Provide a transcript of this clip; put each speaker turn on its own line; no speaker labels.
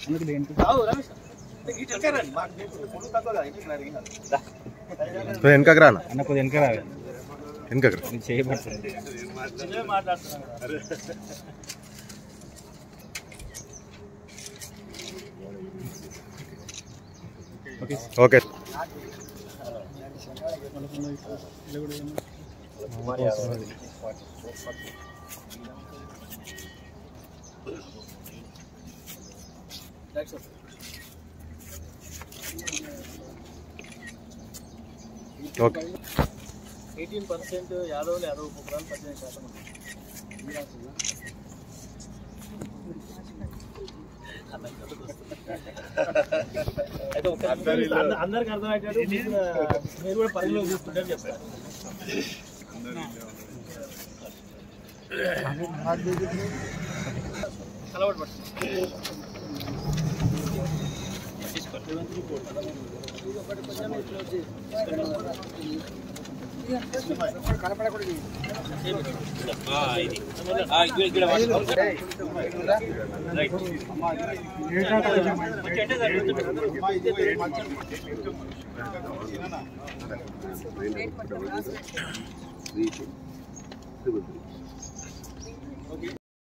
అందుకు దేనికి
तो వెనకకు రానా
అన్న కొద్ది వెనక రాదు
వెనకకు రా
ఇది చేయబడుతుంది
ఓకే ఓకే
ఎయిటీన్ పర్సెంట్ యాదవులు యాదవ్ ఉపకులాలు పద్దెనిమిది శాతం ఉన్నాయి అయితే ఒక అంద- అందరికి అర్థమయ్యేటట్టు మీరు కూడా- మీరు కూడా పరిధిలో తీసుకుంటారని చెప్తారు కలవట్ పడుతుంది three two triple three okay